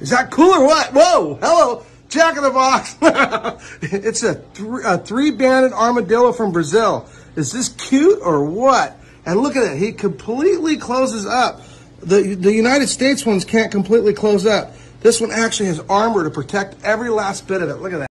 Is that cool or what? Whoa, hello, Jack in the Box. it's a, th- a three-banded armadillo from Brazil. Is this cute or what? And look at it, he completely closes up. The, the United States ones can't completely close up. This one actually has armor to protect every last bit of it. Look at that.